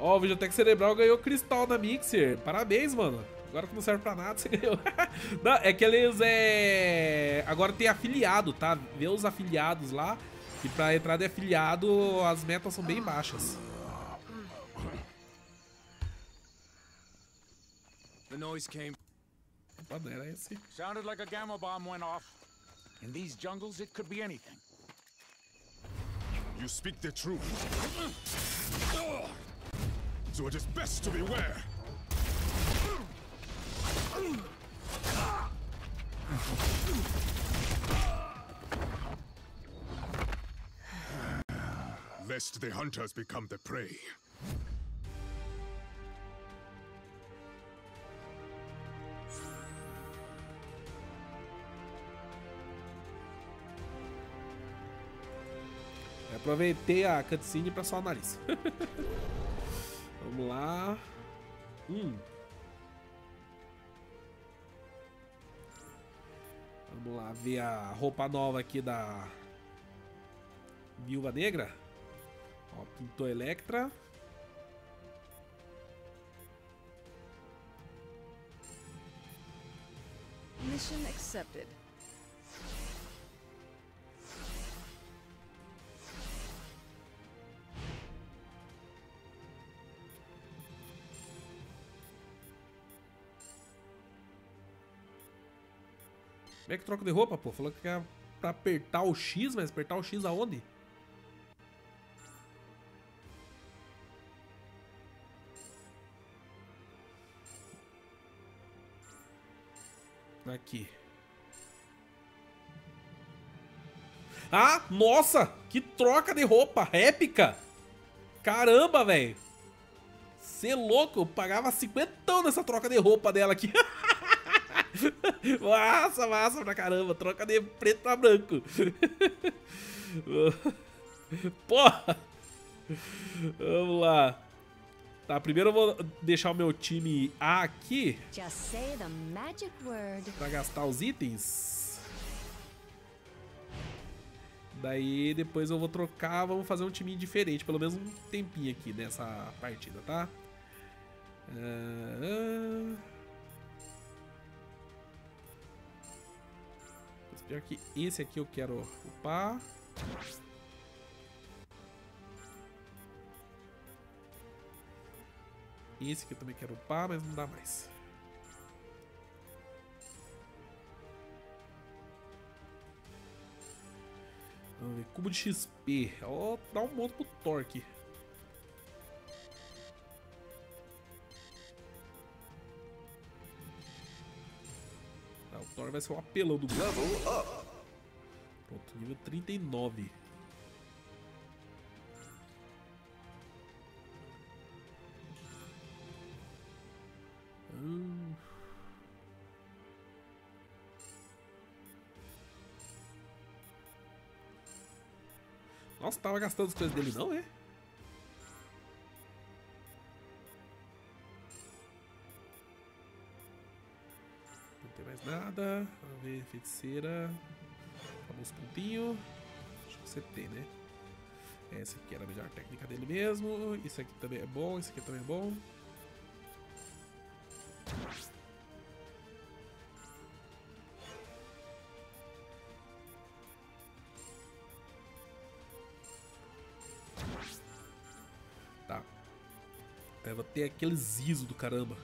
Ó, o Videotec Cerebral ganhou cristal na Mixer. Parabéns, mano. Agora que não serve pra nada, você ganhou. não, é que eles é... Agora tem afiliado, tá? Vê os afiliados lá. E pra entrar de afiliado, as metas são bem baixas. The noise came. Opa, não era esse. Sounded like a gamma bomb went off. In these jungles, it could be anything. You speak the truth. So it is best to beware. Lest the hunters become the prey. Aproveitei a cutscene pra só nariz. Vamos lá. Hum. Vamos lá ver a roupa nova aqui da Viúva Negra. Ó, pintou Electra. Mission accepted. Como é que troca de roupa, pô? Falou que é pra apertar o X, mas apertar o X aonde? Aqui. Ah, nossa! Que troca de roupa épica! Caramba, velho! Você é louco, eu pagava 50 nessa troca de roupa dela aqui. massa, massa pra caramba. Troca de preto pra branco. Porra! Vamos lá. Tá, primeiro eu vou deixar o meu time A aqui. Pra gastar os itens. Daí depois eu vou trocar, vamos fazer um time diferente, pelo menos um tempinho aqui nessa partida, tá? Uh... Pior que esse aqui eu quero upar. Esse aqui eu também quero upar, mas não dá mais. Vamos ver, cubo de XP. Ó, dá um monte pro Thor Thor vai ser o apelão do grupo. Pronto, nível 39. Hum. Nossa, tava gastando as coisas dele não, é? Feiticeira. Acabou os pontinhos. Acho que você tem, né? Essa aqui era a melhor técnica dele mesmo. Isso aqui também é bom, isso aqui também é bom. Tá. Eu vou ter aquele zizo do caramba.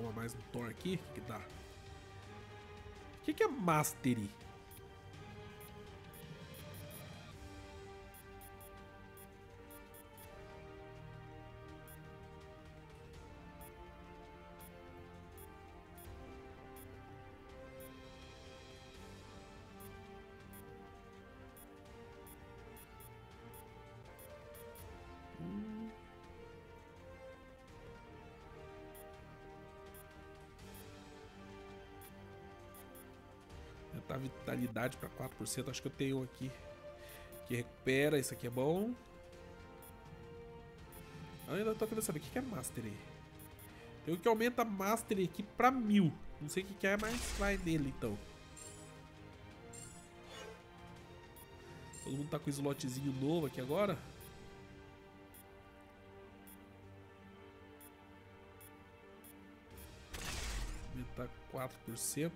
Uma mais no Thor aqui. Que, que dá? O que, que é Mastery? Vitalidade para 4%. Acho que eu tenho aqui. Que recupera. Isso aqui é bom. Eu ainda tô querendo saber o que é Mastery. Tem o que aumenta Mastery aqui pra mil. Não sei o que é, mas vai nele então. Todo mundo tá com slotzinho novo aqui agora. Aumentar 4%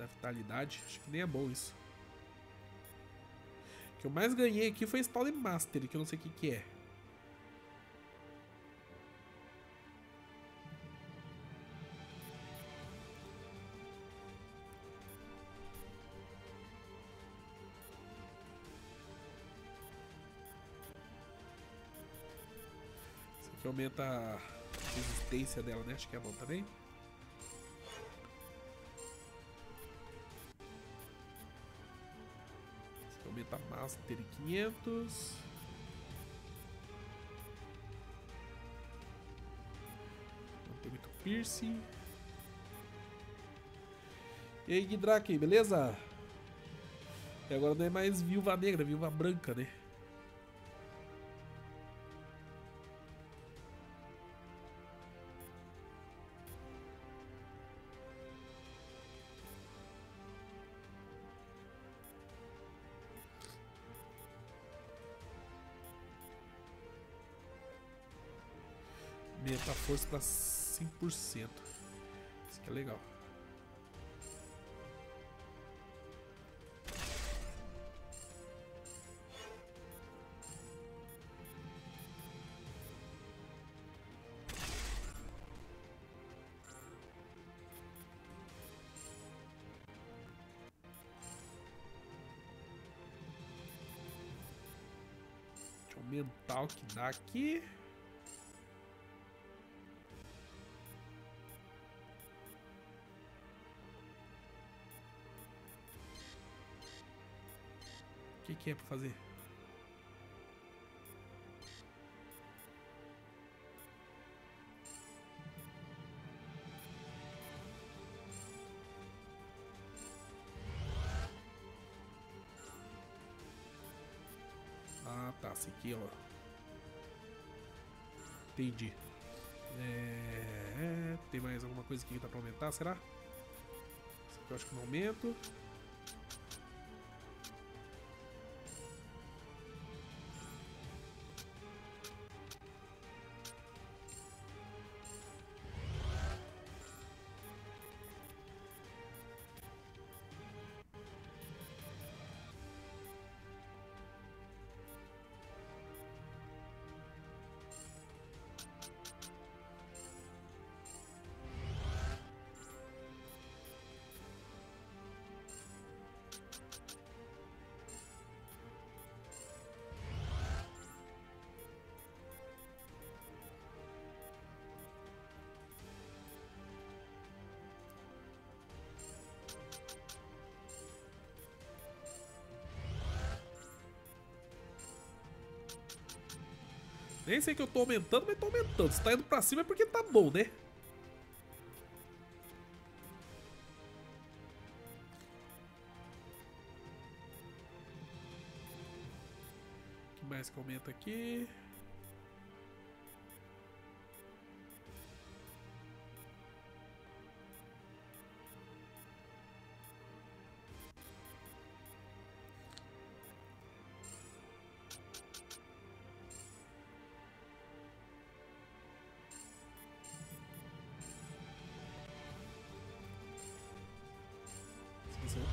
da vitalidade. Acho que nem é bom isso. O que eu mais ganhei aqui foi Stone Master, que eu não sei o que, que é. Isso aqui aumenta a resistência dela, né? Acho que é bom também. Isso Master 500. Não tem muito piercing. E aí, Gidrak, beleza? E agora não é mais viúva negra, é viúva branca, né? Força pra 5%. Isso que é legal. Eu aumentar o que dá aqui. Que, é pra fazer? Ah, tá. Esse aqui, ó. Entendi. É... Tem mais alguma coisa que dá pra aumentar, será? Esse aqui eu acho que não aumento. Nem sei que eu tô aumentando, mas tô aumentando. Se tá indo pra cima é porque tá bom, né? O que mais que aumenta aqui?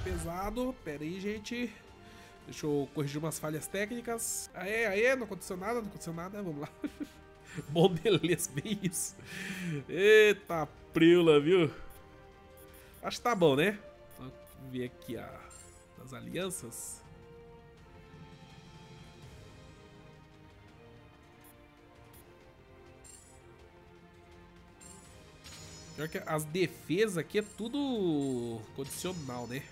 Pesado. Pera aí, gente. Deixa eu corrigir umas falhas técnicas. Aê, aê, não aconteceu nada, não aconteceu nada. Vamos lá. Bom, beleza, bem isso. Eita, prila, viu? Acho que tá bom, né? Vamos ver aqui a, as alianças. Pior que as defesas aqui é tudo condicional, né?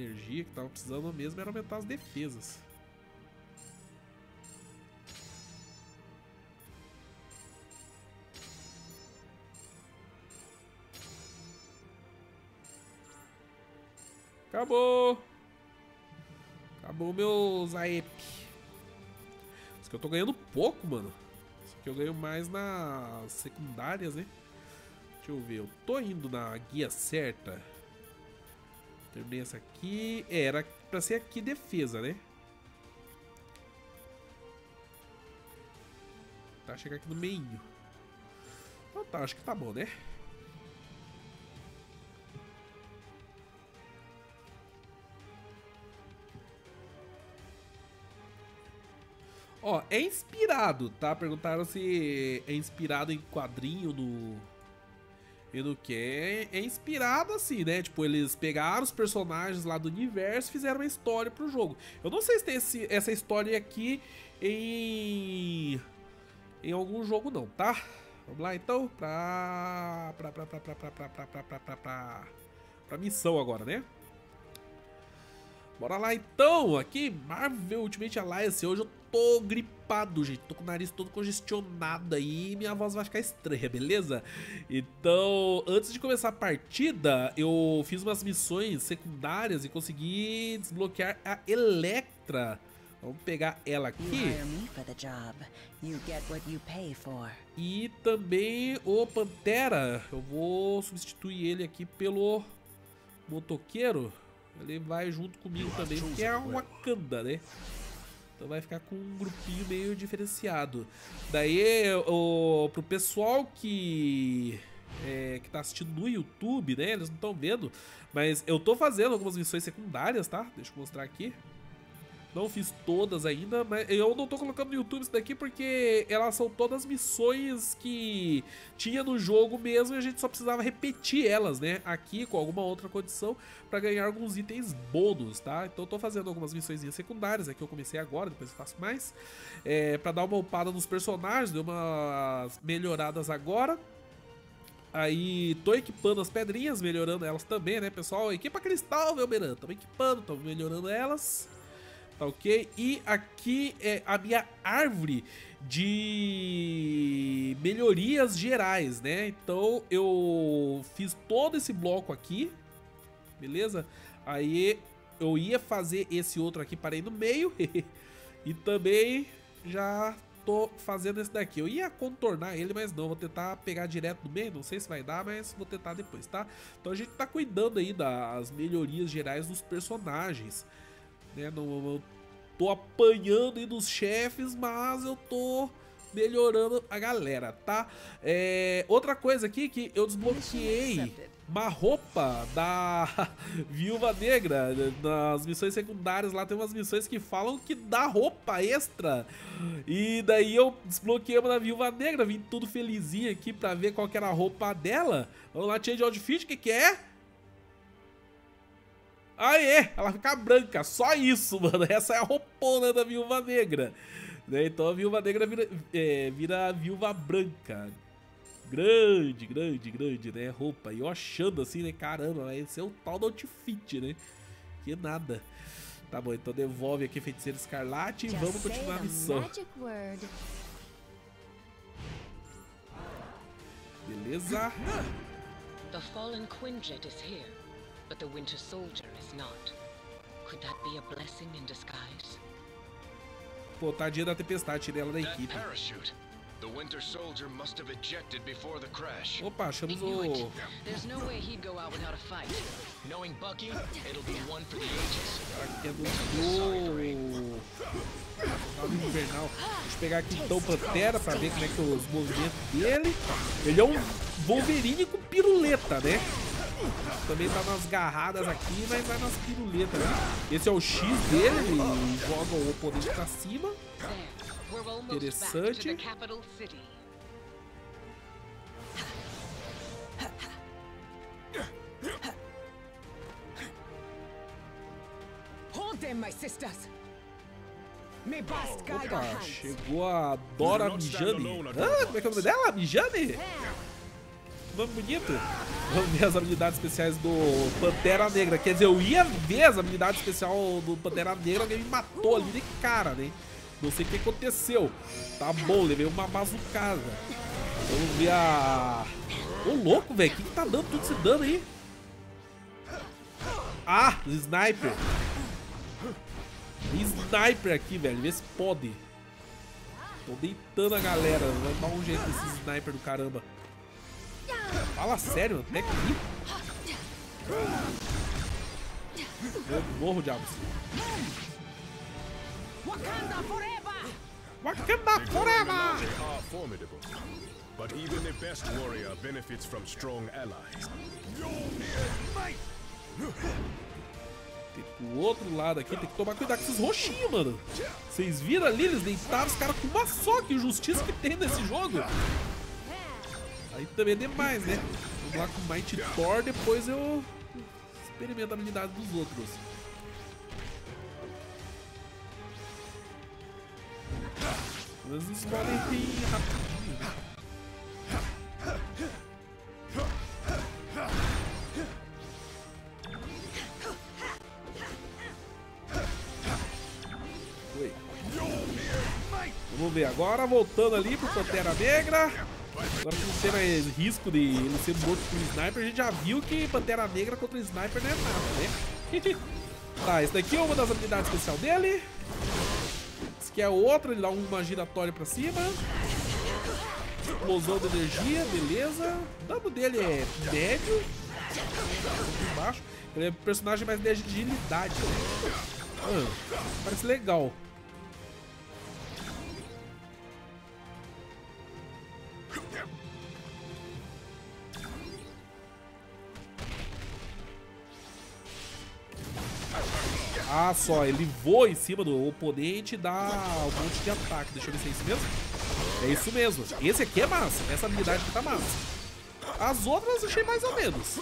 Energia que tava precisando mesmo era aumentar as defesas. Acabou! Acabou meus AEP. Isso que eu tô ganhando pouco, mano. Isso que eu ganho mais nas secundárias, né? Deixa eu ver, eu tô indo na guia certa. Terminei essa aqui. É, era pra ser aqui defesa, né? Tá, chegar aqui no meio. Então tá, acho que tá bom, né? Ó, é inspirado, tá? Perguntaram se é inspirado em quadrinho no. E no que? É, é inspirado assim, né? Tipo, eles pegaram os personagens lá do universo e fizeram uma história pro jogo. Eu não sei se tem esse, essa história aqui em. em algum jogo, não, tá? Vamos lá então pra. pra. pra. pra. pra. pra. pra. pra. pra. pra, pra missão agora, né? Bora lá então, aqui, Marvel Ultimate Alliance. Hoje eu tô gripado, gente. Tô com o nariz todo congestionado aí e minha voz vai ficar estranha, beleza? Então, antes de começar a partida, eu fiz umas missões secundárias e consegui desbloquear a Electra. Vamos pegar ela aqui. E também o Pantera. Eu vou substituir ele aqui pelo motoqueiro. Ele vai junto comigo também, porque é um Wakanda, né? Então vai ficar com um grupinho meio diferenciado. Daí, o, pro pessoal que, é, que tá assistindo no YouTube, né? Eles não estão vendo, mas eu tô fazendo algumas missões secundárias, tá? Deixa eu mostrar aqui. Não fiz todas ainda, mas eu não tô colocando no YouTube isso daqui porque elas são todas missões que tinha no jogo mesmo e a gente só precisava repetir elas, né? Aqui com alguma outra condição para ganhar alguns itens bônus, tá? Então eu tô fazendo algumas missões secundárias, aqui eu comecei agora, depois eu faço mais. É, para dar uma upada nos personagens, deu umas melhoradas agora. Aí tô equipando as pedrinhas, melhorando elas também, né, pessoal? Equipa cristal, meu Beran. Tamo equipando, tamo melhorando elas tá ok? E aqui é a minha árvore de melhorias gerais, né? Então eu fiz todo esse bloco aqui, beleza? Aí eu ia fazer esse outro aqui, parei no meio e também já tô fazendo esse daqui. Eu ia contornar ele, mas não, vou tentar pegar direto no meio, não sei se vai dar, mas vou tentar depois, tá? Então a gente tá cuidando aí das melhorias gerais dos personagens né? Não, eu tô apanhando aí dos chefes, mas eu tô melhorando a galera, tá? É, outra coisa aqui que eu desbloqueei uma roupa da Viúva Negra nas missões secundárias lá tem umas missões que falam que dá roupa extra e daí eu desbloqueei uma da Viúva Negra vim tudo felizinho aqui pra ver qual que era a roupa dela vamos lá, change outfit, o que que é? Aê, ela fica branca, só isso, mano. Essa é a roupona da viúva negra. Né? Então a viúva negra vira, é, vira a viúva branca. Grande, grande, grande, né? Roupa. E eu achando assim, né? Caramba, vai ser o tal do outfit, né? Que nada. Tá bom, então devolve aqui Feiticeiro Escarlate e vamos continuar a missão. Beleza? The fallen Quinjet is here. But the Winter Soldier is not. Could that be a blessing in disguise? Pô, tadinha da tempestade, tirei ela da equipe. The Winter Soldier must have ejected before the crash. Opa, achamos o. There's no way he'd go out without a fight. Knowing Bucky, it'll be one for the ages. Aqui é do invernal. Deixa eu pegar aqui então o Pantera pra ver como é que é os movimentos dele. Ele é um Wolverine com piruleta, né? Também tá nas garradas aqui, mas vai nas piruletas, né? Esse é o X dele, ele joga o oponente pra cima. Interessante. Opa, chegou a Dora Mijane. Ah, como é que é o nome dela? Mijane? Vamos bonito. Vamos ver as habilidades especiais do Pantera Negra. Quer dizer, eu ia ver as habilidades especiais do Pantera Negra, alguém me matou ali de cara, né? Não sei o que aconteceu. Tá bom, levei uma bazucada. Vamos ver a... Ô, louco, velho. O que, tá dando tudo esse dano aí? Ah, sniper. Sniper aqui, velho. Vê se pode. Tô deitando a galera. Vai dar um jeito desse sniper do caramba. Fala sério, até aqui. Eu morro, diabos. Wakanda forever! Wakanda forever! They are formidable. But even the best warrior benefits from strong allies. Tem pro outro lado aqui, tem que tomar cuidado com esses roxinhos, mano. Vocês viram ali, eles deitaram os caras com uma só, que justiça que tem nesse jogo. Aí também é demais, né? Vamos lá com o Mighty Thor, depois eu experimento a habilidade dos outros. Mas eles podem vir rapidinho. Vamos ver, agora voltando ali pro Pantera Negra. Agora tem mais risco de ele ser morto por um sniper, a gente já viu que Pantera Negra contra sniper não é nada, né? tá, esse daqui é uma das habilidades especial dele. Esse aqui é outra, ele dá uma giratória pra cima. Explosão de energia, beleza. O dano dele é médio. Um baixo. Ele é um personagem mais de agilidade, né? Ah, parece legal. Ah, só, ele voa em cima do oponente e dá um monte de ataque. Deixa eu ver se é isso mesmo. É isso mesmo. Esse aqui é massa. Essa habilidade aqui tá massa. As outras eu achei mais ou menos.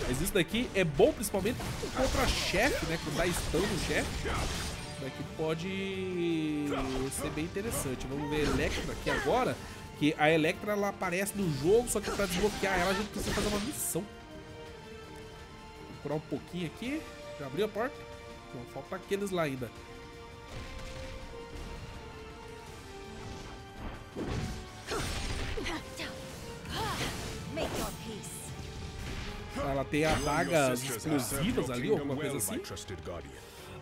Mas isso daqui é bom principalmente contra chefe, né? Quando dá stun no chefe. Isso daqui pode ser bem interessante. Vamos ver a Electra aqui agora. Que a Electra ela aparece no jogo, só que pra desbloquear ela a gente precisa fazer uma missão. Vou procurar um pouquinho aqui. Já abriu a porta? Não, falta aqueles lá ainda. Make your peace. Ela tem adagas explosivas ali, alguma coisa assim.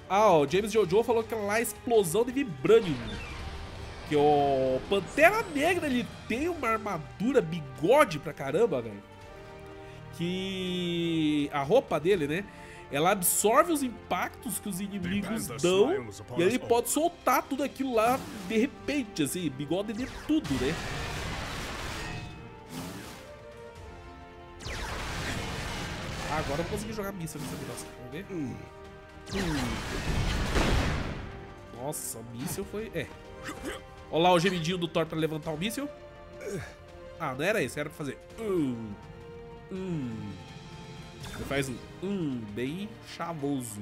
Ah, ó, o James Jojo falou que lá é explosão de vibranium. Que o Pantera Negra, ele tem uma armadura bigode pra caramba, velho. Que a roupa dele, né? Ela absorve os impactos que os inimigos dão e ele pode soltar tudo aquilo lá de repente, assim, bigode de tudo, né? Ah, agora eu vou conseguir jogar míssil nessa. Vamos ver? Hum. Nossa, míssil foi. É. Olha lá o gemidinho do Thor pra levantar o míssil. Ah, não era isso, era pra fazer. Hum. Hum. Ele faz um. Hum, bem chavoso.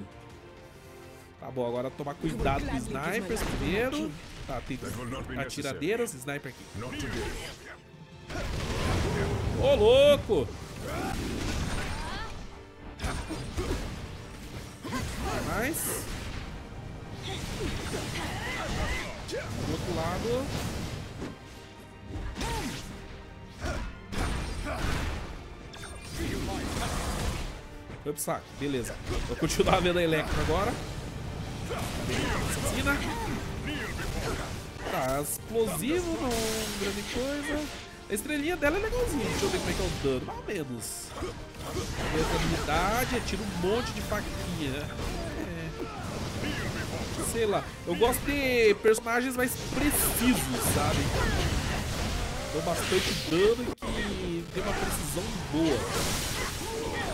Tá bom, agora tomar cuidado com snipers primeiro. Tá, tem atiradeiras, sniper aqui. Ô, louco! Mais. Do outro lado. Foi pro saco, beleza. Vou continuar vendo a Electra agora. Assassina. Tá, explosivo, não grande coisa. A estrelinha dela é legalzinha. Deixa eu ver como é que é o dano. Mais ou menos. Habilidade, atira um monte de faquinha. É. Sei lá. Eu gosto de personagens mais precisos, sabe? Dão bastante dano e que tem uma precisão boa.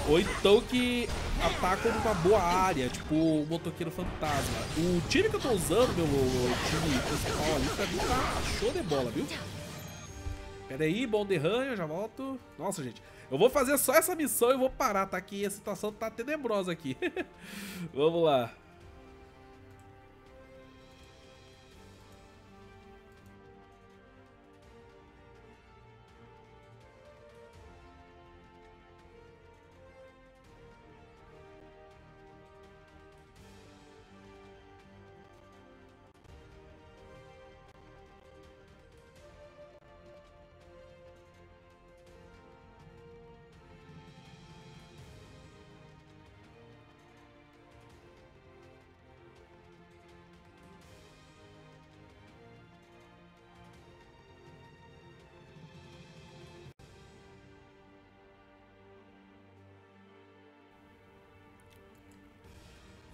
Ou então que atacam numa boa área, tipo o motoqueiro fantasma. O time que eu tô usando, meu time principal ali, pra mim tá show de bola, viu? Pera aí, bom derranho, já volto. Nossa, gente, eu vou fazer só essa missão e vou parar, tá? Que a situação tá tenebrosa aqui. Vamos lá.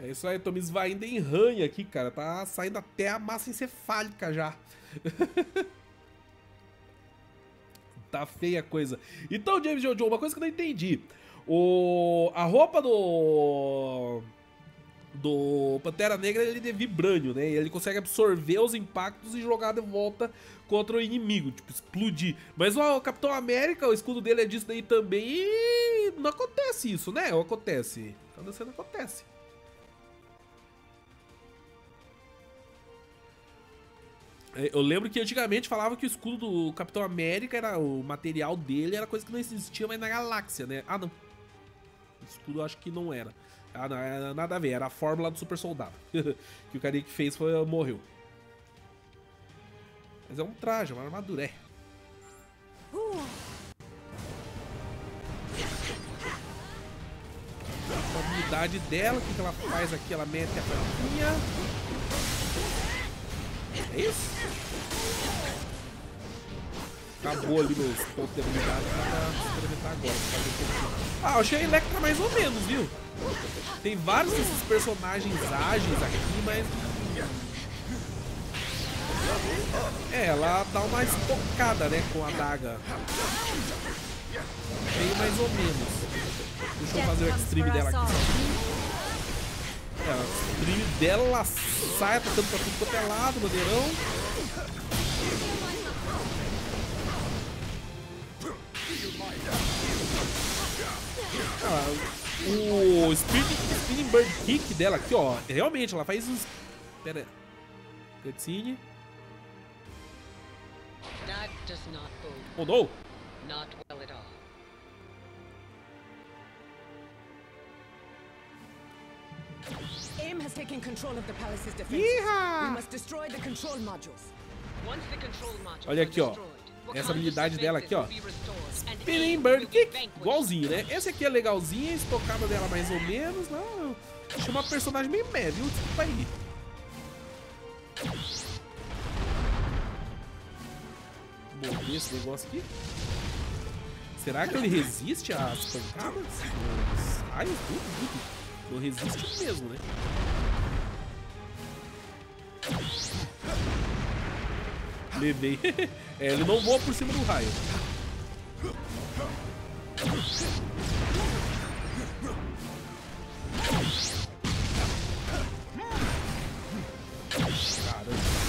É isso aí, tô me esvaindo em ranha aqui, cara. Tá saindo até a massa encefálica já. tá feia a coisa. Então, James Jojo, uma coisa que eu não entendi. O... A roupa do... Do Pantera Negra, ele é vibrânio, né? Ele consegue absorver os impactos e jogar de volta contra o inimigo, tipo, explodir. Mas o Capitão América, o escudo dele é disso daí também e não acontece isso, né? Ou acontece? Não acontece. Eu lembro que antigamente falava que o escudo do Capitão América era o material dele era coisa que não existia mais na galáxia, né? Ah, não. O escudo eu acho que não era. Ah, não, era nada a ver, era a fórmula do super soldado. que o carinha que fez foi morreu. Mas é um traje, é uma armadura, é. A habilidade dela, o que, ela faz aqui? Ela mete a faquinha. É isso? Acabou ali meus pontos de habilidade pra experimentar agora. Ah, eu achei a Electra mais ou menos, viu? Tem vários desses personagens ágeis aqui, mas. É, ela dá uma estocada, né, com a daga. Meio mais ou menos. Deixa eu fazer o extreme dela aqui. É, o extreme dela sai atacando pra tudo quanto é lado, bandeirão. Ah, o spinning, spinning Bird Kick dela aqui, ó. Realmente, ela faz uns. Pera aí. Cutscene. Oh, não. not well at all. AIM has taken control of the palace's defense. Yeehaw! We must destroy the control modules. Once the control modules Olha aqui, ó. Essa habilidade dela aqui, ó. defenses Spinning Bird Kick. Igualzinho, né? Esse aqui é legalzinho, a estocada dela mais ou menos. Não, achei uma personagem meio meh, viu? Desculpa aí. Mover esse negócio aqui. Será que ele resiste às pancadas? Raios? Tudo, tudo. Não resiste mesmo, né? Levei. é, ele não voa por cima do raio. Caramba.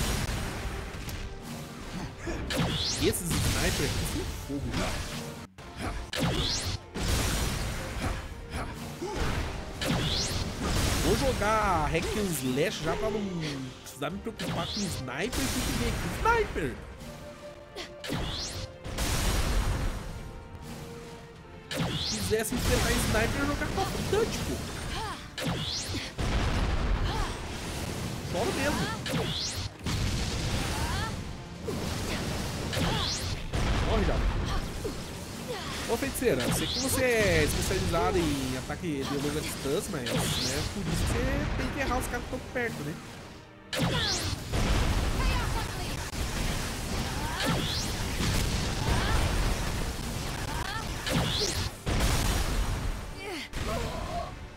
Esses snipers aqui são fogo, né? Jogar Hack and Slash já pra não precisar me preocupar com sniper que que aqui. Sniper! Se quisesse enfrentar sniper, jogar com a Dutch, pô. Solo mesmo. Ô feiticeira, sei que você é especializado em ataque de longa distância, mas né, por isso você tem que errar os caras que estão perto, né?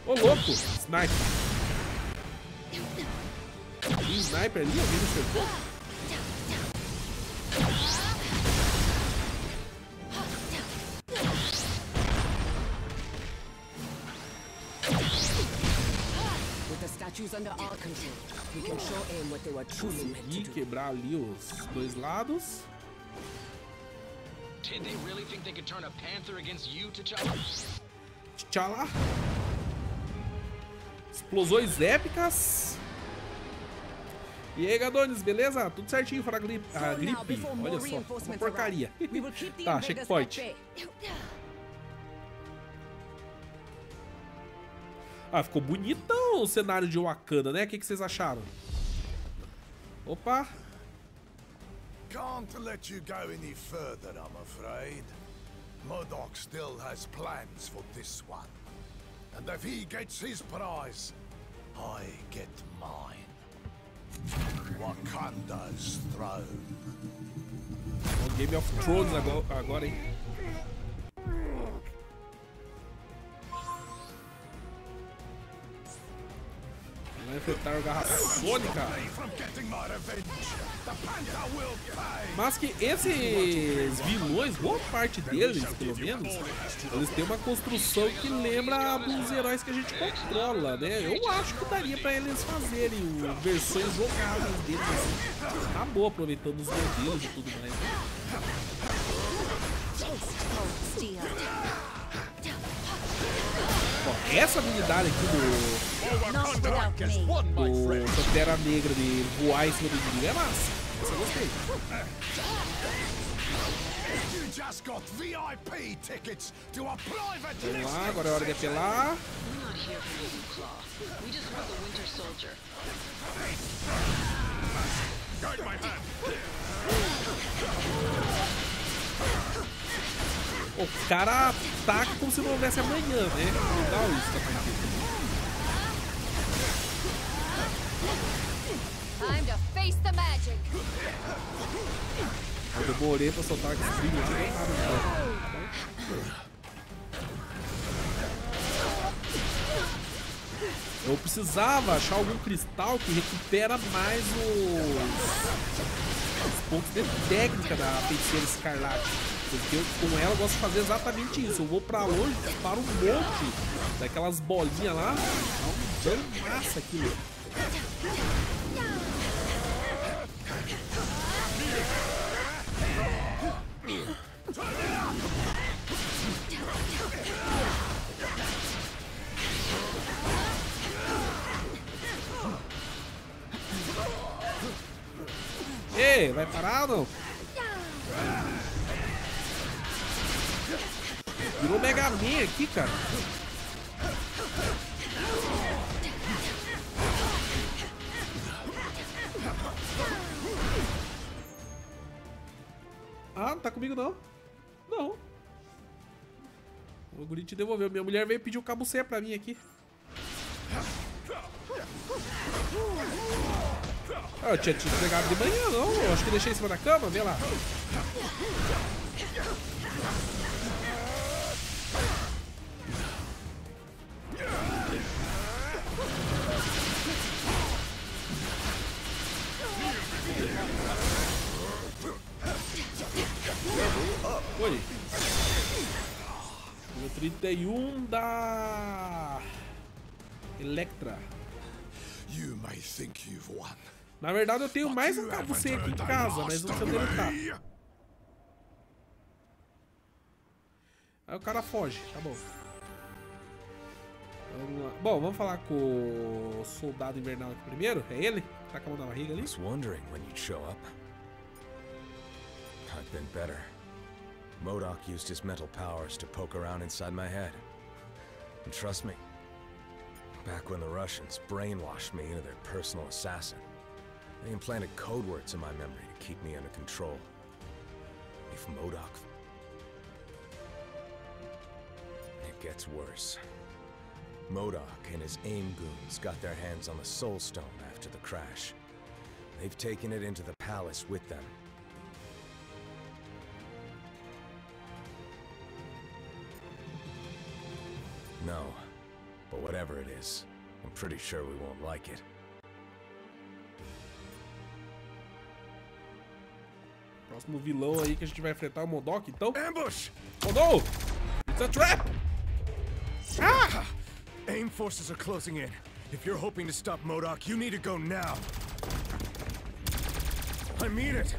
Ô louco! Sniper! Tem sniper ali? Alguém acertou? Consegui do. quebrar ali os dois lados. Did they really think they could turn a panther against you, T'Challa? T'Challa. Explosões épicas. E aí, Gadones, beleza? Tudo certinho para a gripe. Gripe. Olha só, uma porcaria. tá, checkpoint. Ah, ficou bonitão o cenário de Wakanda, né? O que, que vocês acharam? Opa! Can't let you go any further, I'm afraid. Modok still has plans for this one. And if he gets his prize, I get mine. Wakanda's throne. Game of Thrones agora, agora hein? Vai enfrentar o Garra Sônica. Mas que esses vilões, boa parte deles, pelo menos, eles têm uma construção que lembra dos heróis que a gente controla, né? Eu acho que daria pra eles fazerem versões jogáveis deles assim. Tá boa, aproveitando os modelos e tudo mais. Ó, essa habilidade aqui do, do Pantera Negra de voar em cima do inimigo é massa. Essa eu gostei. You just got VIP tickets to a private Vamos lá, agora é hora de apelar. We're not here for you, Claw. We just want the Winter Soldier. Guide my hand. O cara ataca como se não houvesse amanhã, né? Legal isso da partida. Time to face the magic. Eu demorei pra soltar aquele brilho aqui, não nada então. Eu precisava achar algum cristal que recupera mais os, os pontos de técnica da feiticeira escarlate. Porque eu, com ela eu gosto de fazer exatamente isso. Eu vou pra longe, disparo um monte daquelas bolinhas lá. Dá um dano massa aquilo. Ei, vai parar não? Virou Mega Man aqui, cara. Ah, não tá comigo não. Não. O guri te devolveu. Minha mulher veio pedir o cabo C pra mim aqui. Ah, eu tinha tido pegado de manhã, não. Eu acho que deixei em cima da cama, vê lá. Oi. Nível 31 da... Electra. You may think you've won. Na verdade, eu tenho mais um cabo C aqui em casa, mas não sei onde ele tá. Aí o cara foge, tá bom. Vamos lá. Bom, vamos falar com o soldado invernal aqui primeiro. É ele? Tá com a mão na barriga ali? was wondering when you'd show up. I've been better. Modoc used his mental powers to poke around inside my head. And trust me, back when the Russians brainwashed me into their personal assassin, they implanted code words in my memory to keep me under control. If Modoc... It gets worse. Modoc and his AIM goons got their hands on the Soul Stone after the crash. They've taken it into the palace with them. No, but whatever it is, I'm pretty sure we won't like it. Próximo vilão aí que a gente vai enfrentar é o Modok, então. Ambush! Oh no! It's a trap! Ah! AIM forces are closing in. If you're hoping to stop Modoc, you need to go now. I mean it.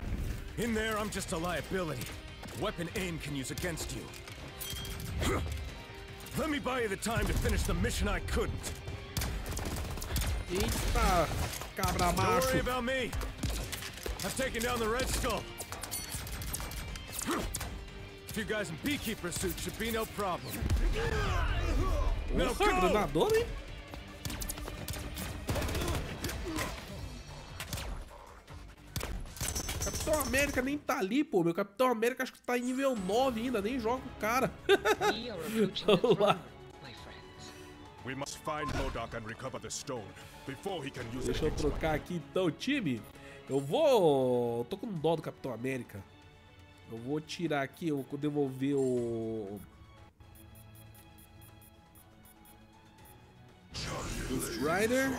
In there, I'm just a liability. Weapon AIM can use against you. Let me buy you the time to finish the mission I couldn't. Eita, ah, cabra Don't worry macho. about me. I've taken down the Red Skull. A few guys in beekeeper suits should be no problem. Now go! granador, hein? Capitão América nem tá ali, pô. Meu Capitão América acho que tá em nível 9 ainda, nem joga o cara. Vamos lá. Deixa eu trocar aqui então o time. Eu vou. Eu tô com dó do Capitão América. Eu vou tirar aqui, eu vou devolver o. Ghost Rider.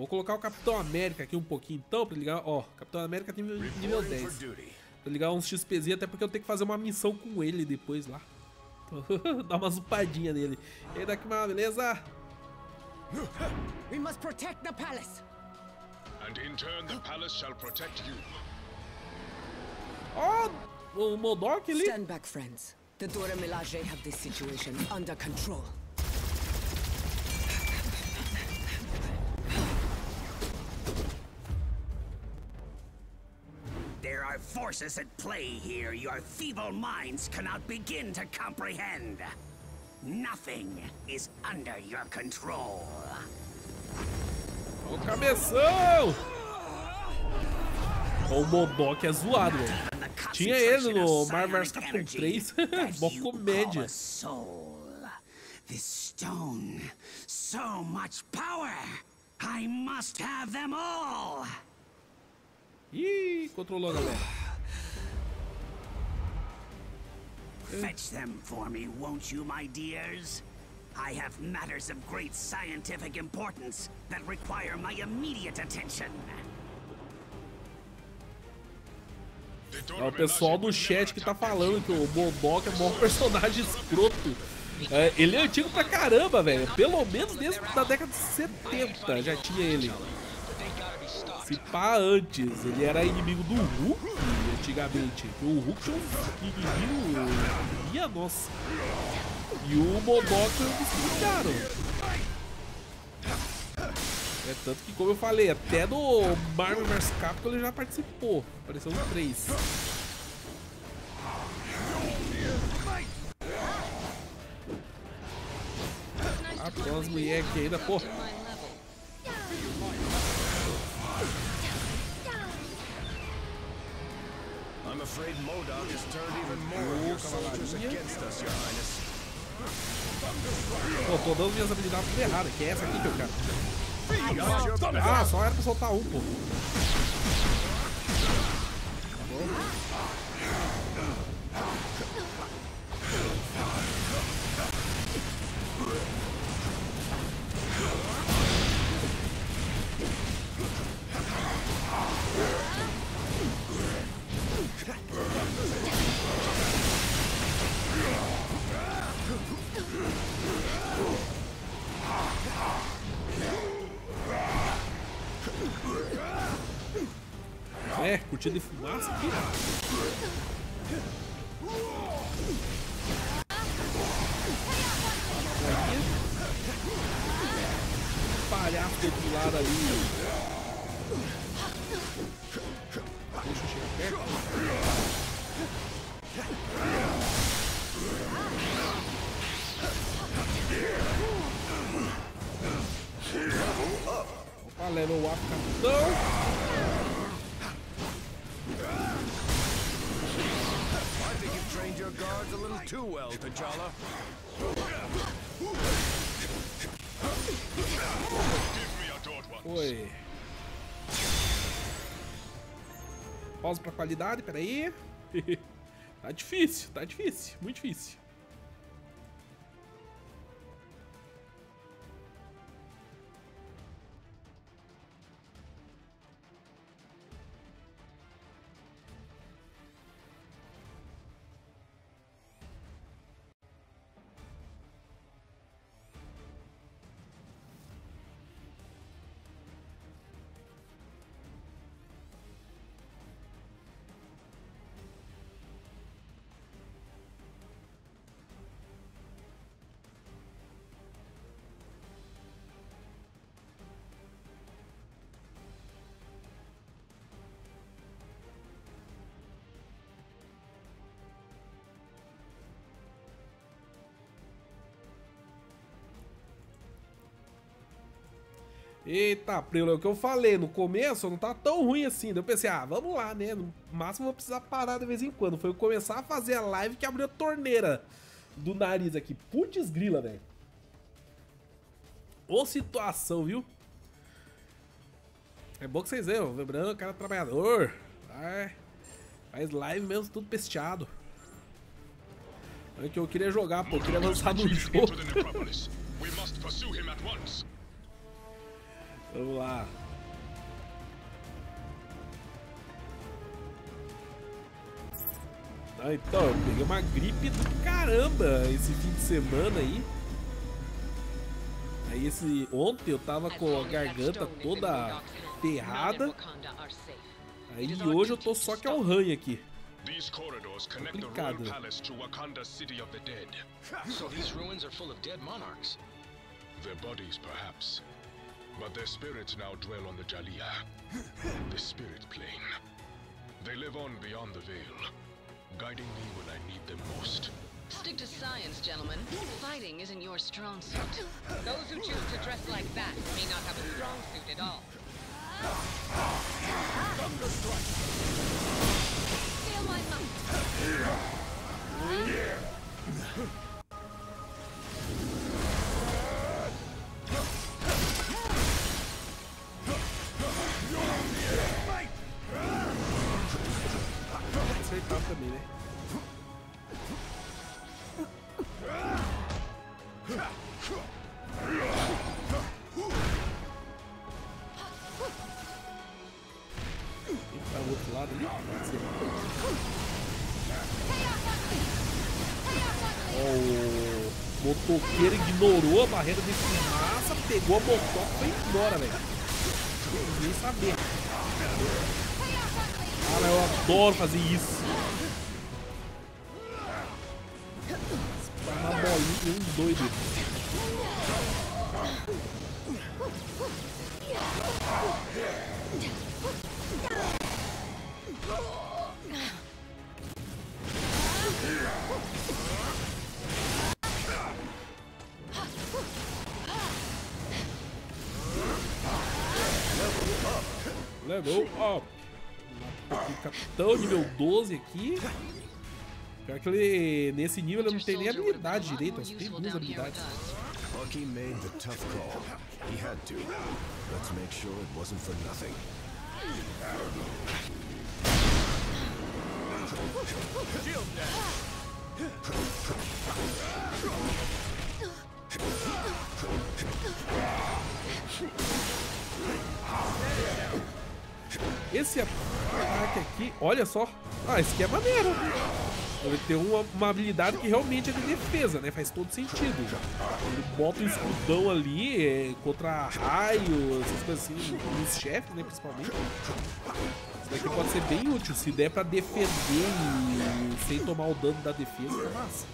Vou colocar o Capitão América aqui um pouquinho então, pra ligar. Ó, Capitão América tem nível nível 10. Pra ligar uns XPZ, até porque eu tenho que fazer uma missão com ele depois lá. Dar uma zupadinha nele. E aí, daqui uma beleza? We must protect the palace. And in turn, the palace shall protect you. Ó, o Modok ali. Stand back, friends. The Dora Milaje have this situation under control. Forces at play here your feeble minds cannot begin to comprehend. Nothing is under your control. O cabeção! O Modok é zoado, Tinha ele no Marvel Capcom 3, that mó comédia. call a soul. This stone, so much power. I must have them all. Ih, controlou, galera. Fetch them for me, won't you, my dears? I have matters of great scientific importance that require my immediate attention. É o pessoal do chat que tá falando que o Modok é o maior personagem escroto. É, ele é antigo pra caramba, velho. Pelo menos desde a década de 70 já tinha ele. Pá antes, ele era inimigo do Hulk antigamente. O Hulk tinha um inimigo. Minha nossa. E o Modok explicaram. É tanto que, como eu falei, até do Marvel vs Capcom ele já participou. Apareceu no 3. Ah, tem umas mulheres aqui ainda, pô. I'm afraid Modoc has turned even more of your soldiers against us, Your Highness. Pô, tô dando minhas habilidades tudo erradas, que é essa aqui que eu quero. Ah, só era pra soltar um, pô. É, curtida de fumaça aqui. Palhaço do outro lado ali. Too well, T'Challa. Foi. Pausa pra qualidade, peraí. tá difícil, tá difícil, muito difícil. Eita, Prelo, é o que eu falei. No começo não tá tão ruim assim. Eu pensei, ah, vamos lá, né? No máximo vou precisar parar de vez em quando. Foi eu começar a fazer a live que abriu a torneira do nariz aqui. Putz grila, velho. Ô situação, viu? É bom que vocês ó. Lembrando, cara é trabalhador. Vai. Faz live mesmo, tudo pesteado. É que eu queria jogar, pô. Eu queria avançar no jogo. Vamos lá. Ah, então, eu peguei uma gripe do caramba esse fim de semana aí. Aí esse ontem eu tava com a garganta toda ferrada. Aí hoje eu tô só que ao ranho aqui. These corridors connect the royal palace to Wakanda city of the dead. So these ruins are full of dead monarchs. Their bodies, perhaps. But their spirits now dwell on the Jaliyah, the spirit plane. They live on beyond the veil, guiding me when I need them most. Stick to science, gentlemen. Fighting isn't your strong suit. Those who choose to dress like that may not have a strong suit at all. Feel my might. Ignorou a barreira de fumaça, pegou a motoca e foi embora, velho. Nem saber. Cara, eu adoro fazer isso. Spamar bolinha que nem um doido. Pior que ele, nesse nível ele não tem nem habilidade direito, só tem duas habilidades. Bucky made the tough call. He had to. Let's make sure it wasn't for nothing. Esse ataque aqui, olha só. Ah, esse aqui é maneiro. Ele tem uma, uma habilidade que realmente é de defesa, né? Faz todo sentido. Ele bota o escudão ali é, contra raio, essas coisas assim, nos chefes, né? Principalmente. Isso daqui pode ser bem útil. Se der pra defender e sem tomar o dano da defesa, é massa.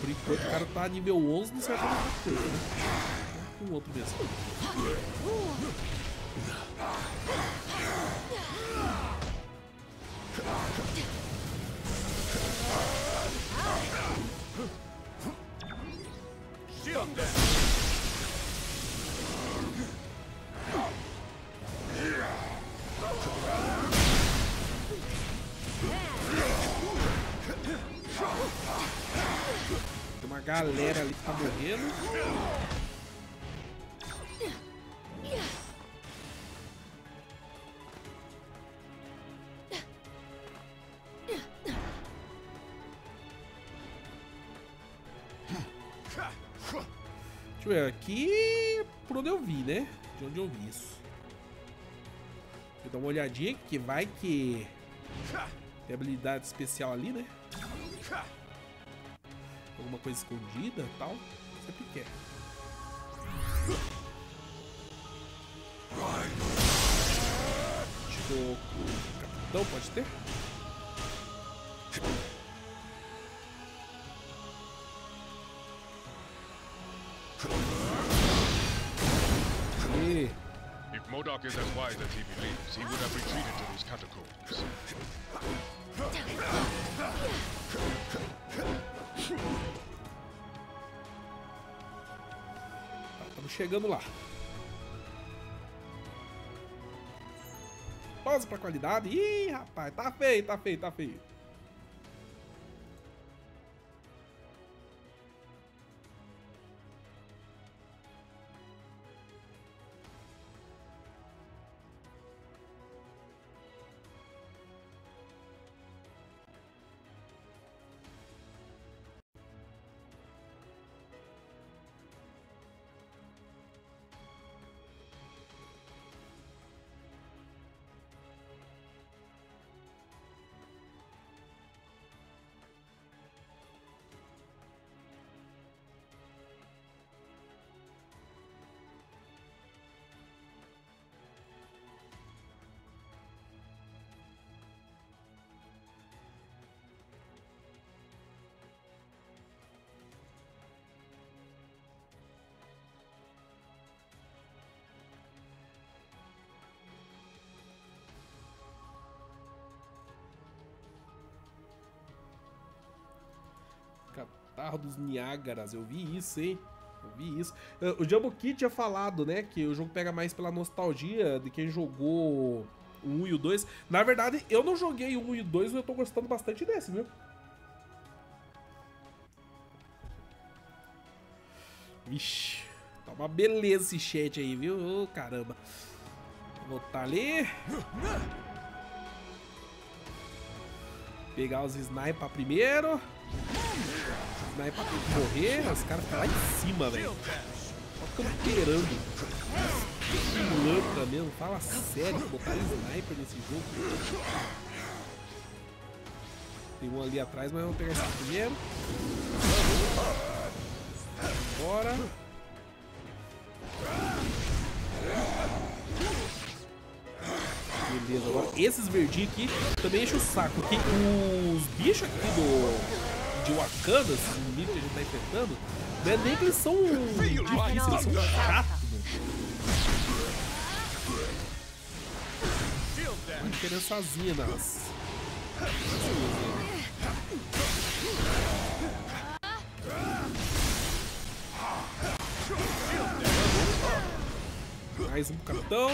Por enquanto o cara tá nível 11, não serve pra muita? Um outro mesmo. Galera ali tá morrendo. Eu ver aqui por onde eu vi, né? De onde eu vi isso. Deixa eu dar uma olhadinha que vai que tem habilidade especial ali, né? Alguma coisa escondida e tal. Sempre quer. Acho que o capitão pode ter? If Modoc is as wise as he believes, he would have retreated to these catacombs. Estamos chegando lá. Pausa pra qualidade. Ih, rapaz, tá feio, tá feio, tá feio. Catarro dos Niágaras, eu vi isso, hein? Eu vi isso. Uh, O Jumbo Kid tinha falado, né, que o jogo pega mais pela nostalgia de quem jogou o 1 e o 2. Na verdade, eu não joguei o 1 e o 2, mas eu tô gostando bastante desse, viu? Vixe, tá uma beleza esse chat aí, viu? Ô, caramba. Vou botar ali. Pegar os sniper primeiro. Sniper tem que morrer. Os caras ficam lá em cima, velho. Só camperando. Pilantra mesmo. Fala sério. Botar sniper nesse jogo. Tem um ali atrás, mas vamos pegar esse primeiro. Bora. Beleza, agora esses verdinhos aqui também enchem o saco. Porque os bichos aqui do. De Wakanda, esses inimigos que a gente tá enfrentando, não é nem que eles são difíceis, eles são chatos, mano. Uma diferençazinha nas. Mais um capitão.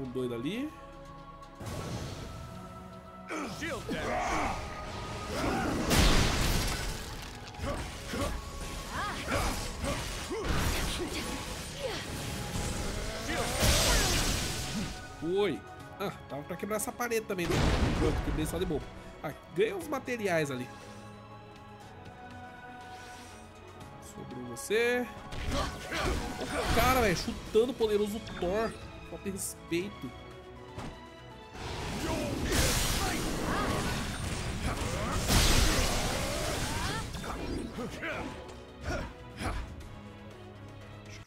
Um doido ali. Oi. Ah, tava pra quebrar essa parede também, né? Pronto, quebrei só de boa. Ah, ganha materiais ali. Sobrou você. O cara, velho, chutando o poderoso Thor. Falta respeito.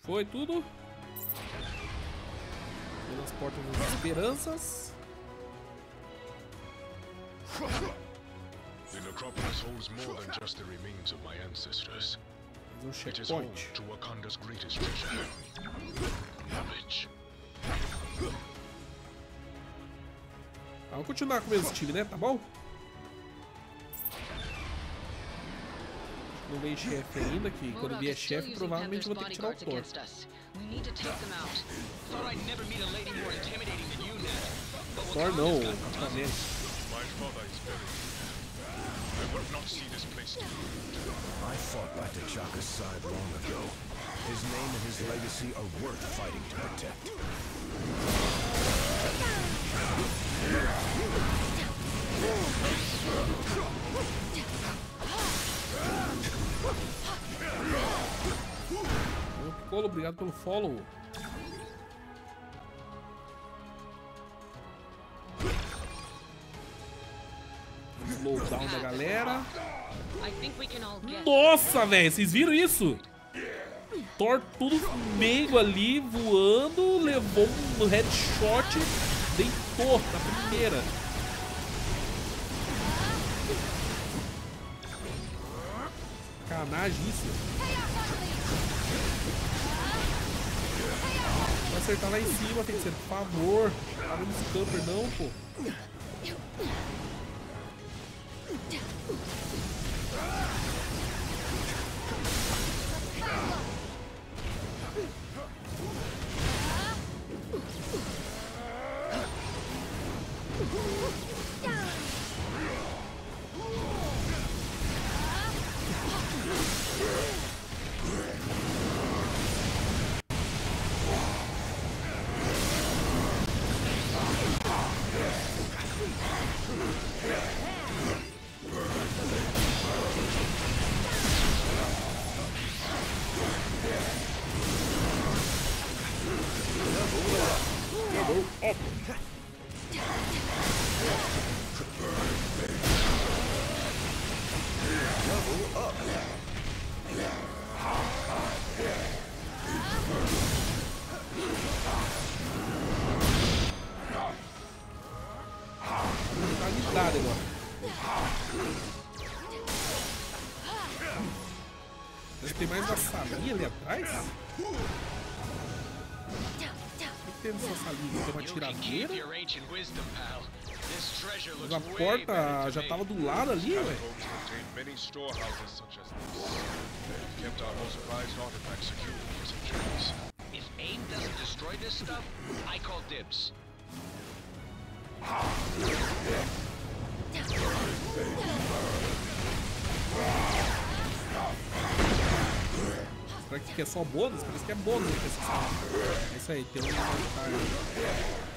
Foi tudo. Pelas portas das esperanças. The necropolis holds more than just the remains of my ancestors. It is home to Wakanda's greatest treasure. Vamos continuar com o mesmo time, né? Tá bom? Não vem chefe ainda, que quando vier chefe, provavelmente vou ter que tirar o Thor. to Thor não, Capitão buried. I would not see this place doomed. I fought by T'Chaka's side long ago. His name and his legacy are worth fighting to protect. Piccolo, obrigado pelo follow. Slowdown da galera. I think we can all guess. Nossa, velho, vocês viram isso? Thor tudo meio ali, voando, levou um headshot, deitou na primeira. Sacanagem isso. Vai acertar lá em cima, tem que ser, por favor. Tá dando scamper não, pô. They've kept our most prized artifacts secure for centuries. If AIM doesn't destroy this stuff, I call dibs. Será que é só bônus? Parece que é bônus aqui essa sala. É isso aí, tem um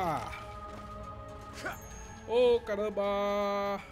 Boa! Ô, caramba!